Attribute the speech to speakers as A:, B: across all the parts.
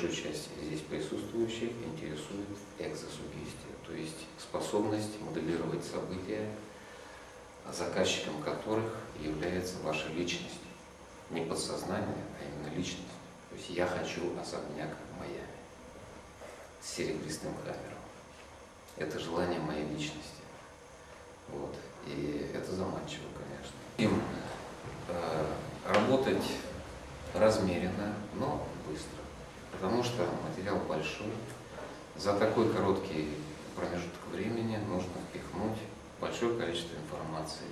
A: Большую часть здесь присутствующих интересует экзосугестия, то есть способность моделировать события, заказчиком которых является ваша личность. Не подсознание, а именно личность. То есть я хочу особняк в Майами с серебристым камером. Это желание моей личности. Вот. И это заманчиво, конечно. Им э, работать размеренно, но быстро. Потому что материал большой. За такой короткий промежуток времени нужно впихнуть большое количество информации.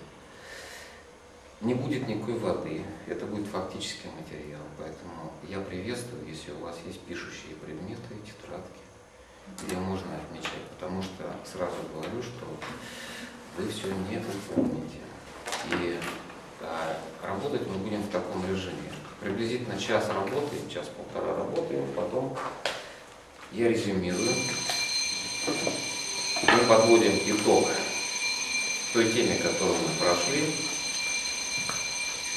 A: Не будет никакой воды, это будет фактический материал. Поэтому я приветствую, если у вас есть пишущие предметы, тетрадки, где можно отмечать. Потому что сразу говорю, что вы все не выполните. И а, работать мы будем. Приблизительно час работаем, час-полтора работаем, потом я резюмирую. Мы подводим итог той теме, которую мы прошли.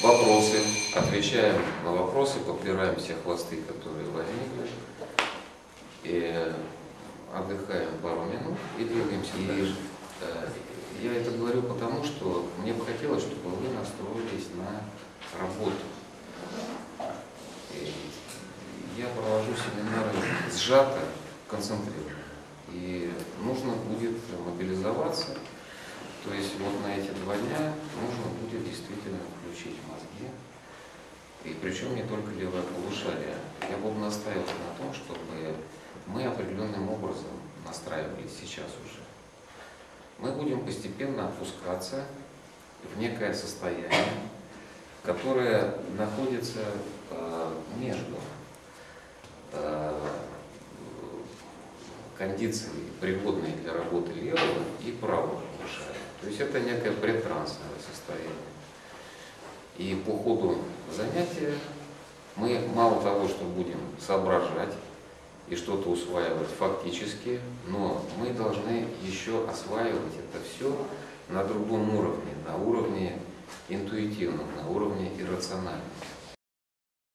A: Вопросы, отвечаем на вопросы, попираем все хвосты, которые возникли. И отдыхаем пару минут и двигаемся
B: И
A: дальше. Э, Я это говорю потому, что мне бы хотелось, чтобы вы настроились на работу. И Я провожу семинары сжато, концентрированно. И нужно будет мобилизоваться. То есть вот на эти два дня нужно будет действительно включить мозги. И причем не только левое полушарие. Я бы настаивал на том, чтобы мы определенным образом настраивались сейчас уже. Мы будем постепенно опускаться в некое состояние, которое находится э, между э, кондицией, пригодной для работы левого и правого полушария. То есть это некое предтрансовое состояние. И по ходу занятия мы мало того, что будем соображать и что-то усваивать фактически, но мы должны еще осваивать это все на другом уровне, на уровне интуитивном, на уровне иррациональном.